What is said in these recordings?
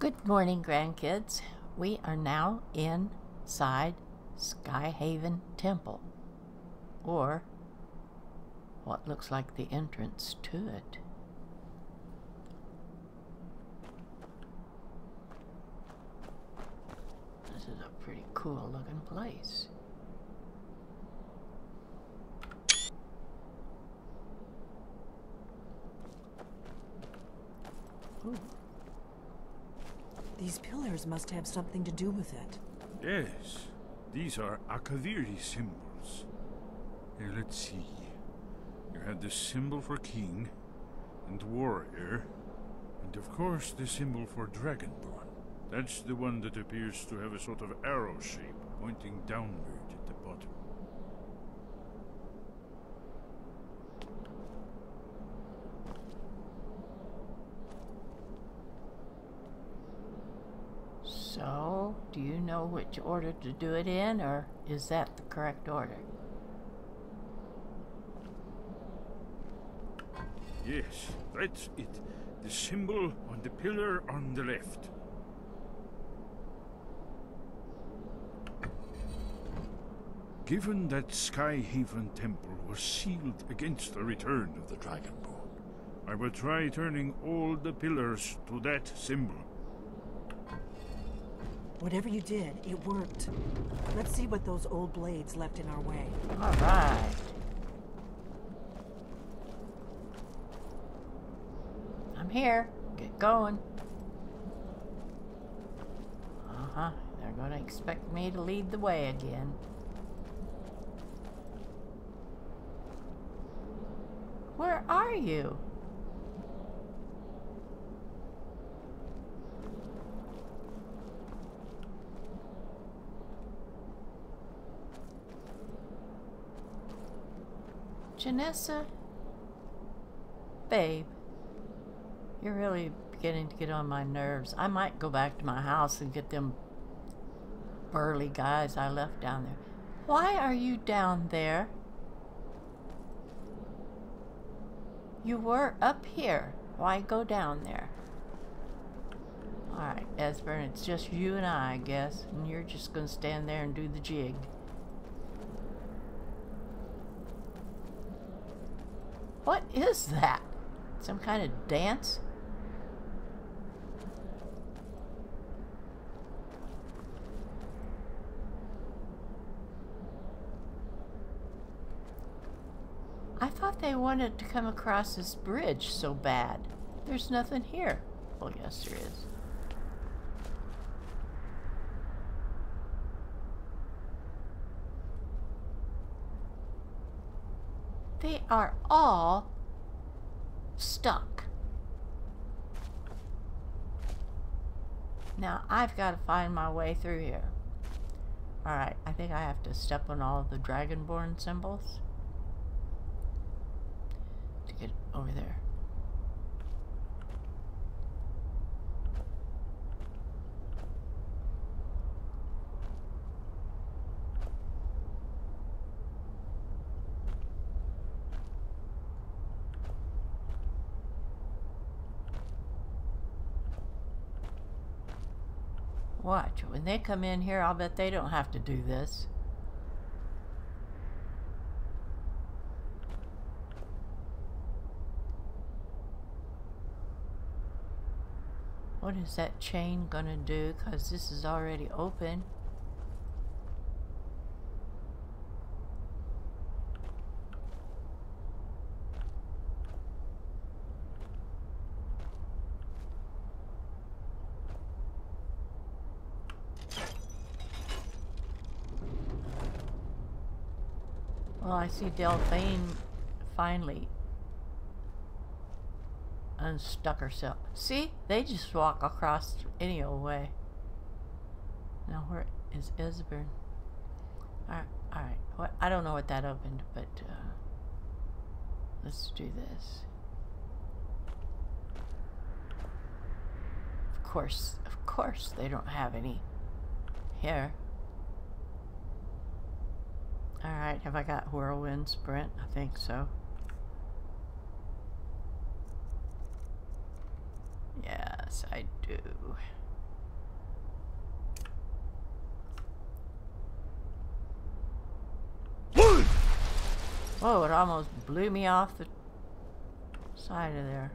Good morning, grandkids. We are now inside Skyhaven Temple, or what looks like the entrance to it. This is a pretty cool looking place. Ooh. These pillars must have something to do with it. Yes, these are Akaviri symbols. Here, let's see. You have the symbol for king and warrior, and of course the symbol for dragonborn. That's the one that appears to have a sort of arrow shape pointing downward at the bottom. So, do you know which order to do it in, or is that the correct order? Yes, that's it. The symbol on the pillar on the left. Given that Skyhaven Temple was sealed against the return of the Dragonborn, I will try turning all the pillars to that symbol. Whatever you did, it worked. Let's see what those old blades left in our way. All right. I'm here. Get going. Uh-huh. They're going to expect me to lead the way again. Where are you? Janessa? Babe, you're really beginning to get on my nerves. I might go back to my house and get them burly guys I left down there. Why are you down there? You were up here. Why go down there? Alright, Esbern, it's just you and I, I guess. And you're just going to stand there and do the jig. Is that? Some kind of dance? I thought they wanted to come across this bridge so bad. There's nothing here. Well, yes, there is. They are all stuck. Now, I've got to find my way through here. Alright, I think I have to step on all of the Dragonborn symbols to get over there. When they come in here, I'll bet they don't have to do this. What is that chain gonna do? Because this is already open. See Delphine finally unstuck herself. See? They just walk across any old way. Now, where is Esbern? Alright, alright. What? I don't know what that opened, but uh, let's do this. Of course, of course, they don't have any here. Alright, have I got whirlwind sprint? I think so. Yes, I do. Whoa, it almost blew me off the side of there.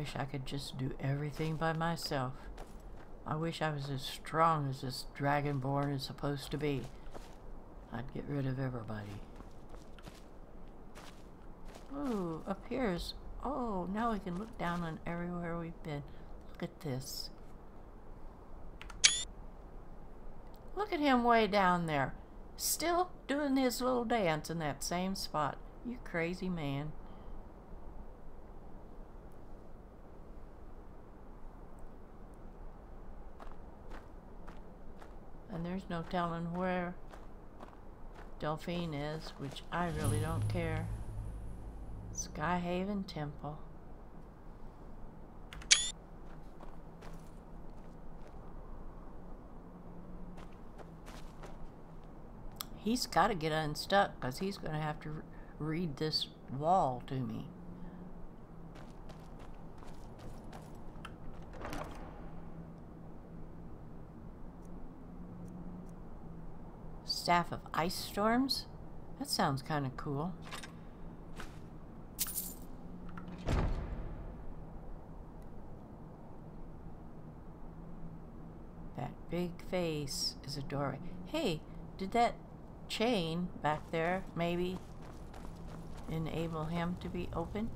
Wish I could just do everything by myself. I wish I was as strong as this dragonborn is supposed to be. I'd get rid of everybody. Ooh, up here's. Oh, now we can look down on everywhere we've been. Look at this. Look at him way down there. Still doing his little dance in that same spot. You crazy man. And there's no telling where Delphine is, which I really don't care. Skyhaven Temple. He's got to get unstuck because he's going to have to read this wall to me. Staff of Ice Storms? That sounds kind of cool. That big face is a doorway. Hey, did that chain back there maybe enable him to be open?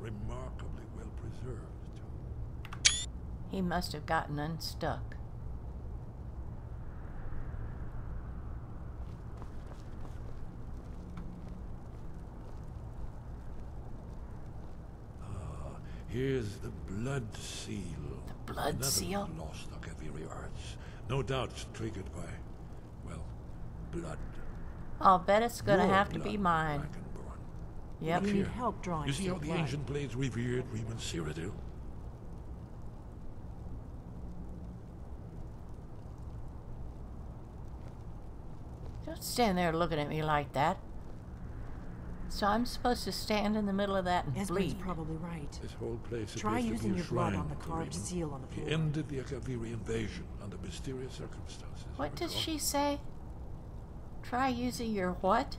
Remarkably well preserved. He must have gotten unstuck. Ah, here's the blood seal. The blood Another seal? Lost Akaviri arts. No doubt triggered by, well, blood. I'll bet it's gonna Your have to be blood, mine. Dragonborn. Yep. You need Here. help drawing You see how the blood. ancient blades revered Reman Cyrodiil? Don't stand there looking at me like that. So I'm supposed to stand in the middle of that and Esbern's bleed. probably right. This whole place Try appears to using be a your blood on the carved seal on the floor. He ended the Akaviri invasion under mysterious circumstances. What does she say? Try using your what?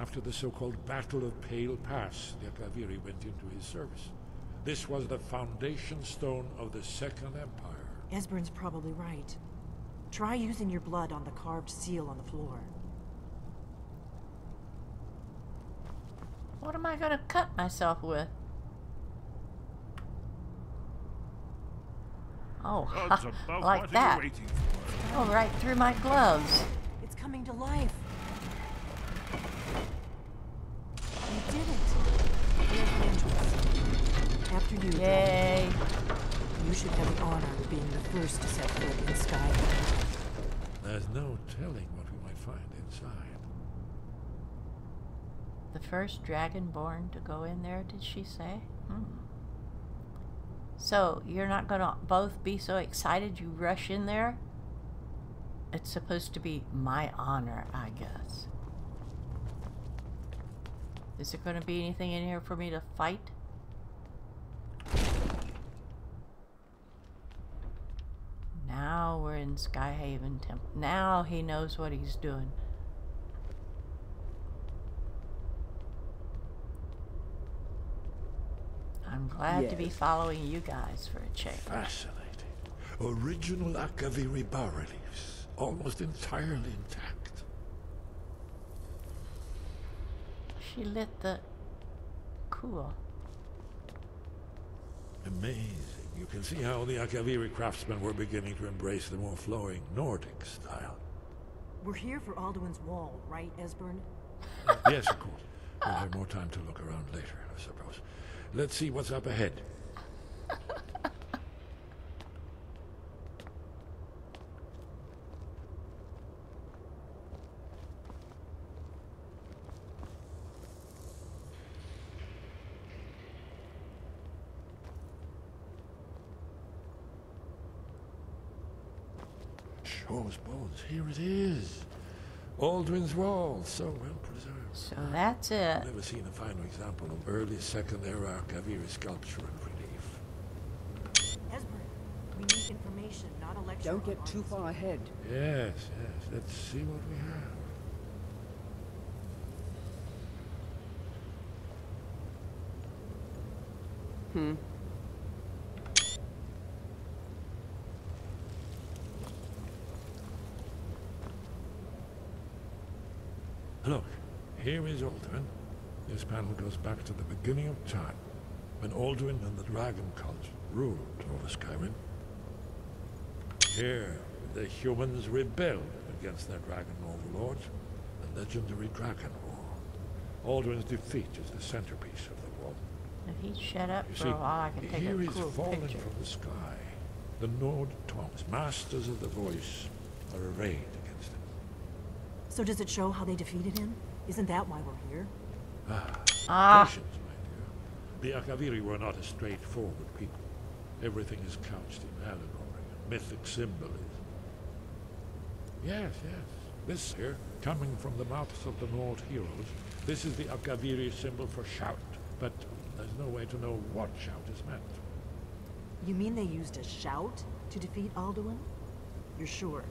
After the so-called Battle of Pale Pass, the Akaviri went into his service. This was the foundation stone of the Second Empire. Esbern's probably right. Try using your blood on the carved seal on the floor. What am I gonna cut myself with? Oh, Gods above, like that. are you waiting for? Oh, right through my gloves. It's coming to life. You did it. Here's the entrance. After you, Yay. You should have the honor of being the first to set foot in Skyhaven. There's no telling what we might find inside. The first dragonborn to go in there, did she say? Hmm. So, you're not gonna both be so excited you rush in there? It's supposed to be my honor, I guess. Is there gonna be anything in here for me to fight? Now we're in Skyhaven Temple. Now he knows what he's doing. I'm glad to be following you guys for a change. Fascinating. Original Akaviri bas-reliefs, almost entirely intact. She lit the. Cool. Amazing. You can see how the Akaviri craftsmen were beginning to embrace the more flowing Nordic style. We're here for Alduin's Wall, right, Esbern? yes, of course. We'll have more time to look around later, I suppose. Let's see what's up ahead. Thor's bones. Here it is. Alduin's Wall, so well preserved. So that's it. I've never seen a finer example of early Second Era Akaviri sculpture and relief. Esbern, we need information, not a lecture. Don't get too far ahead. Yes, yes. Let's see what we have. Hmm. Look, here is Alduin. This panel goes back to the beginning of time, when Alduin and the Dragon Cult ruled over Skyrim. Here, the humans rebelled against their dragon overlords, the legendary Dragon War. Alduin's defeat is the centerpiece of the war. If he'd shut up You for see, a while, I could take here a is cool falling picture. from the sky. The Nord Tongues, masters of the voice, are arrayed against him. So does it show how they defeated him? Isn't that why we're here? Ah, Patience, my dear. The Akaviri were not a straightforward people. Everything is couched in allegory, and mythic symbolism. Yes, yes. This here, coming from the mouths of the Nord heroes, this is the Akaviri symbol for shout. But there's no way to know what shout is meant. You mean they used a shout to defeat Alduin? You're sure?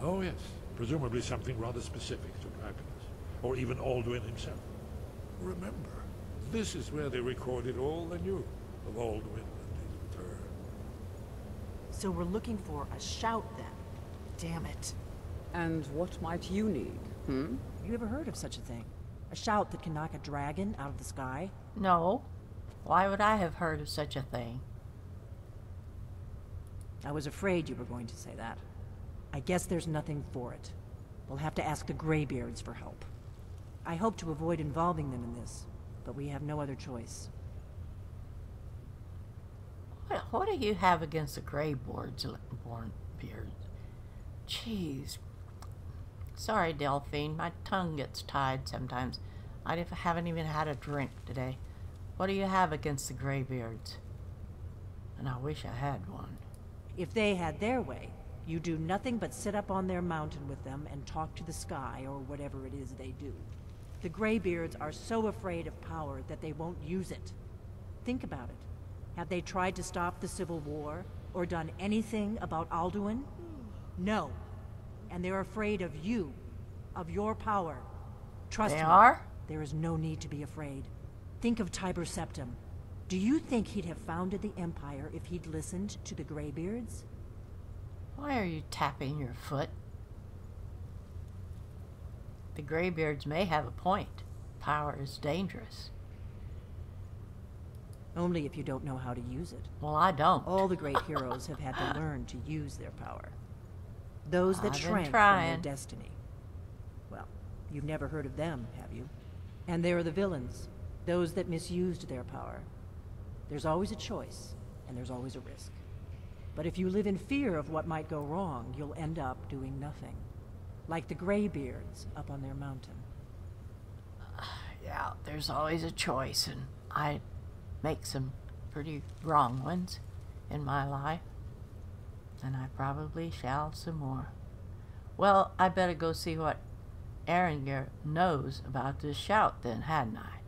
Oh, yes. Presumably something rather specific to dragons, or even Alduin himself. Remember, this is where they recorded all they knew of Alduin and his return. So we're looking for a shout then. Damn it. And what might you need? Hmm? You ever heard of such a thing? A shout that can knock a dragon out of the sky? no. Why would I have heard of such a thing? I was afraid you were going to say that. I guess there's nothing for it. We'll have to ask the Greybeards for help. I hope to avoid involving them in this, but we have no other choice. What, what do you have against the gray boards, born beard? Jeez. Sorry, Delphine. My tongue gets tied sometimes. I haven't even had a drink today. What do you have against the graybeards? And I wish I had one. If they had their way, you do nothing but sit up on their mountain with them and talk to the sky or whatever it is they do. The Greybeards are so afraid of power that they won't use it. Think about it. Have they tried to stop the Civil War or done anything about Alduin? No. And they're afraid of you, of your power. Trust They me. are? There is no need to be afraid. Think of Tiber Septim. Do you think he'd have founded the Empire if he'd listened to the Greybeards? Why are you tapping your foot? The graybeards may have a point. Power is dangerous. Only if you don't know how to use it. Well, I don't. All the great heroes have had to learn to use their power. Those that I've shrank from their destiny. Well, you've never heard of them, have you? And there are the villains, those that misused their power. There's always a choice, and there's always a risk. But if you live in fear of what might go wrong, you'll end up doing nothing. Like the Greybeards up on their mountain. Yeah, there's always a choice, and I make some pretty wrong ones in my life. And I probably shall some more. Well, I better go see what Arngeir knows about this shout then, hadn't I?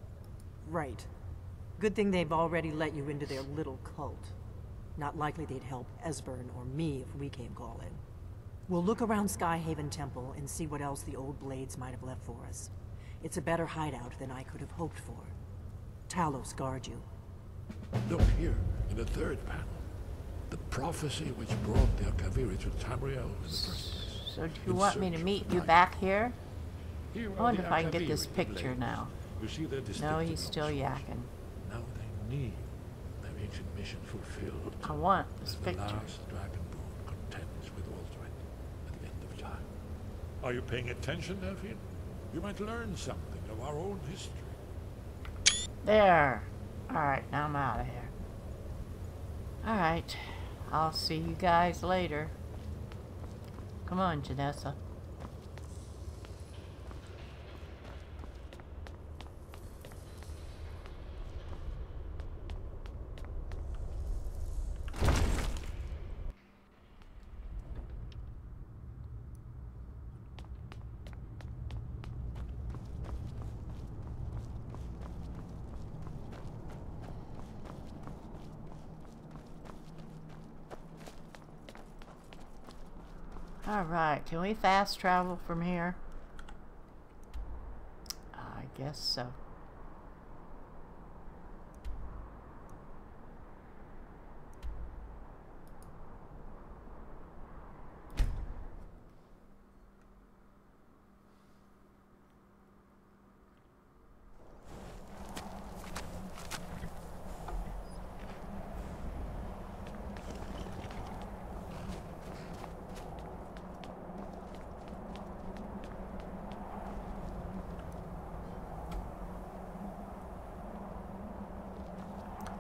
Right. Good thing they've already let you into their little cult. Not likely they'd help Esbern or me if we came calling. We'll look around Skyhaven Temple and see what else the old blades might have left for us. It's a better hideout than I could have hoped for. Talos guard you. Look here, in the third panel. The prophecy which brought the Akaviri to Tamriel in the first place. So do you In want me to meet you back here? Here I wonder the if I can get this picture blades. now. You see their No, he's still yakking. Now they need their ancient mission fulfilled. I want this as the picture. last dragonborn contends with Alduin at the end of time. Are you paying attention, Delphine? You might learn something of our own history. There. Alright, now I'm out of here. Alright. I'll see you guys later. Come on, Janessa. Alright, can we fast travel from here? I guess so.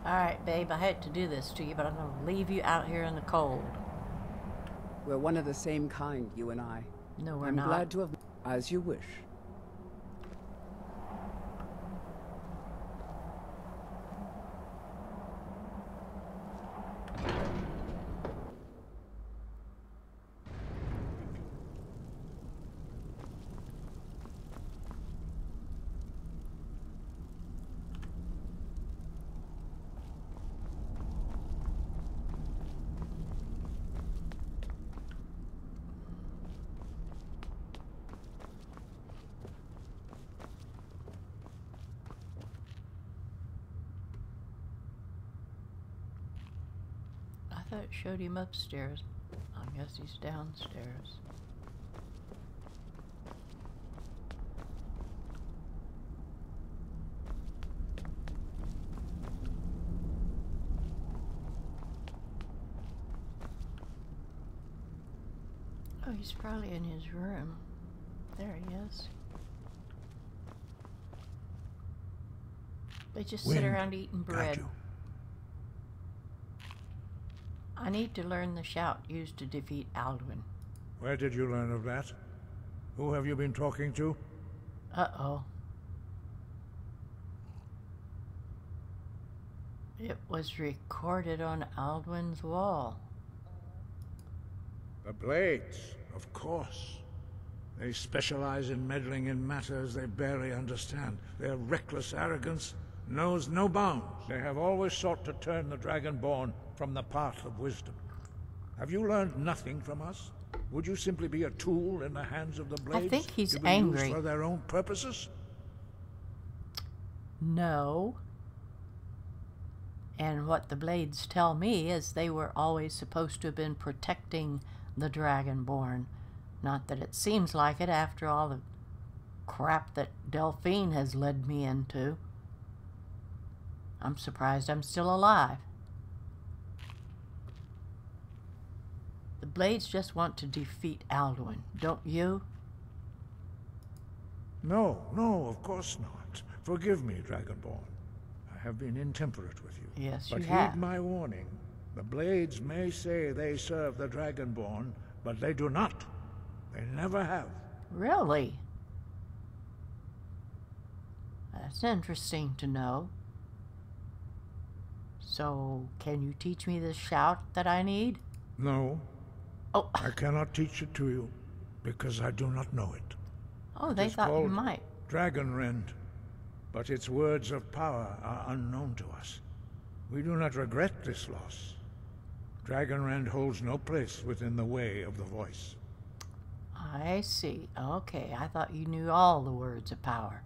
Alright, babe, I hate to do this to you, but I'm going to leave you out here in the cold. We're one of the same kind, you and I. No, we're I'm not. glad to have... As you wish. I thought it showed him upstairs. I guess he's downstairs. Oh, he's probably in his room. There he is. They just sit around eating bread. I need to learn the shout used to defeat Alduin. Where did you learn of that? Who have you been talking to? Uh-oh. It was recorded on Alduin's wall. The Blades, of course. They specialize in meddling in matters they barely understand. Their reckless arrogance knows no bounds. They have always sought to turn the Dragonborn from the path of wisdom. Have you learned nothing from us? Would you simply be a tool in the hands of the Blades? I think he's to be angry. Used for their own purposes? No. And what the Blades tell me is they were always supposed to have been protecting the Dragonborn. Not that it seems like it after all the crap that Delphine has led me into. I'm surprised I'm still alive. Blades just want to defeat Alduin, don't you? No, no, of course not. Forgive me, Dragonborn. I have been intemperate with you. Yes, but you heed my warning. The Blades may say they serve the Dragonborn, but they do not. They never have. Really? That's interesting to know. So, can you teach me the shout that I need? No, Oh, I cannot teach it to you, because I do not know it. oh, they is thought you might. Dragonrend, but its words of power are unknown to us. We do not regret this loss. Dragonrend holds no place within the way of the voice. I see. Okay, I thought you knew all the words of power.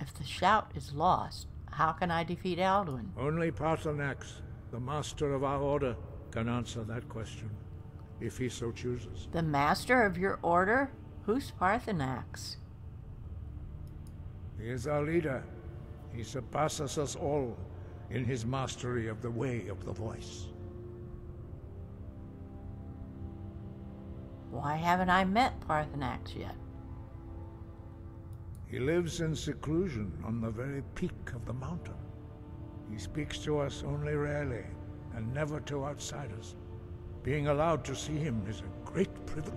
If the shout is lost, how can I defeat Alduin? Only Paarthurnax, the master of our order, can answer that question, if he so chooses. The master of your order? Who's Paarthurnax? He is our leader. He surpasses us all in his mastery of the way of the voice. Why haven't I met Paarthurnax yet? He lives in seclusion on the very peak of the mountain. He speaks to us only rarely, and never to outsiders. Being allowed to see him is a great privilege.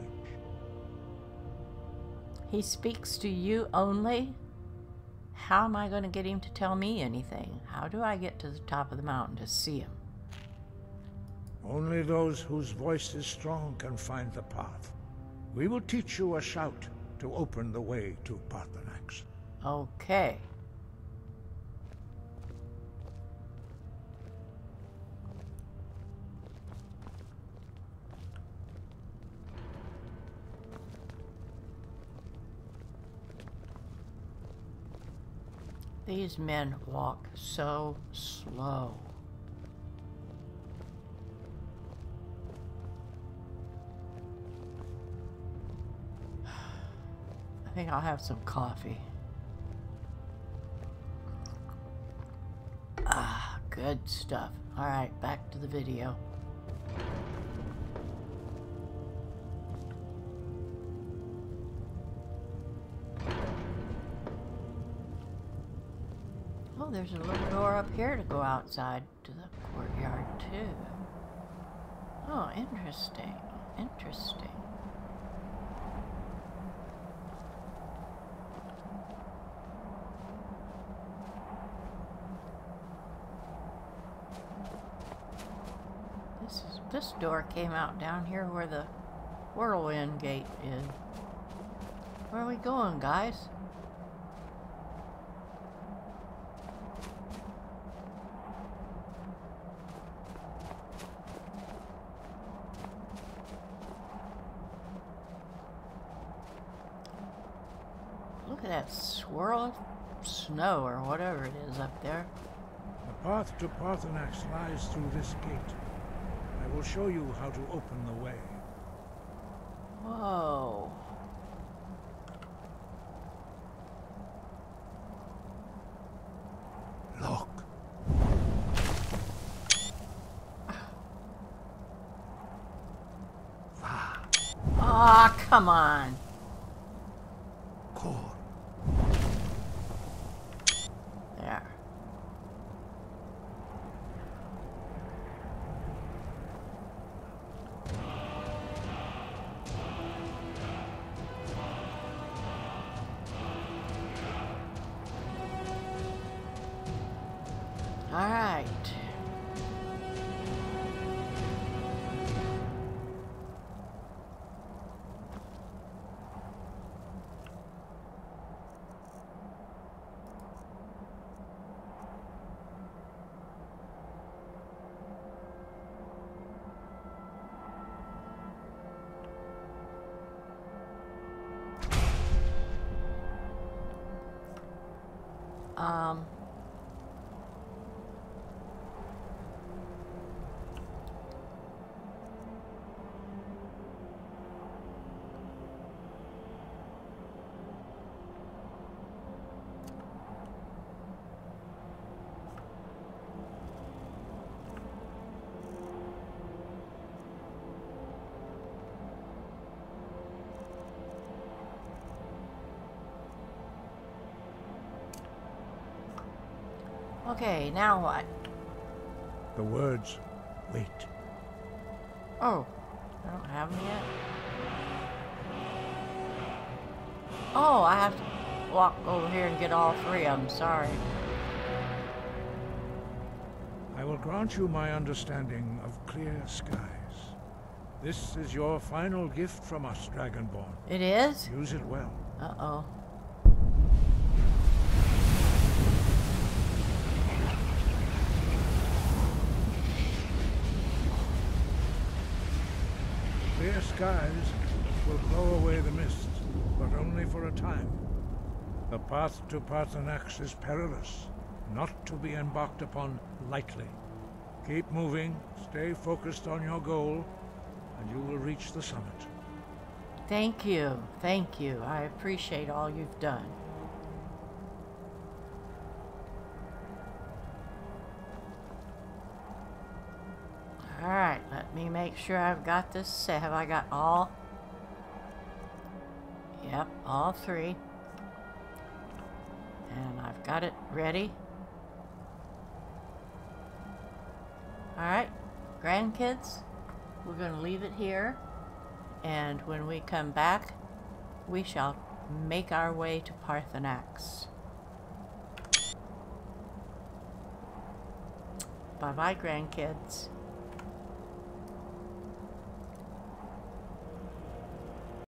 He speaks to you only? How am I going to get him to tell me anything? How do I get to the top of the mountain to see him? Only those whose voice is strong can find the path. We will teach you a shout to open the way to Paarthurnax. Okay. These men walk so slow. I think I'll have some coffee. Ah, good stuff. Alright, back to the video. There's a little door up here to go outside to the courtyard, too. Oh, interesting. Interesting. This is this door came out down here where the whirlwind gate is. Where are we going, guys? Look at that swirl of snow or whatever it is up there. The path to Paarthurnax lies through this gate. I will show you how to open the way. Whoa. Look. Aw, come on. Okay, now what? The words, wait. Oh, I don't have them yet. Oh, I have to walk over here and get all three of them. Sorry. I will grant you my understanding of clear skies. This is your final gift from us, Dragonborn. It is? Use it well. Uh Clear skies will blow away the mist, but only for a time. The path to Paarthurnax is perilous, not to be embarked upon lightly. Keep moving, stay focused on your goal, and you will reach the summit. Thank you. Thank you. I appreciate all you've done. Me make sure I've got this set. Have I got all? Yep, all three. And I've got it ready. Alright, grandkids, we're going to leave it here. And when we come back, we shall make our way to Paarthurnax. Bye bye, grandkids.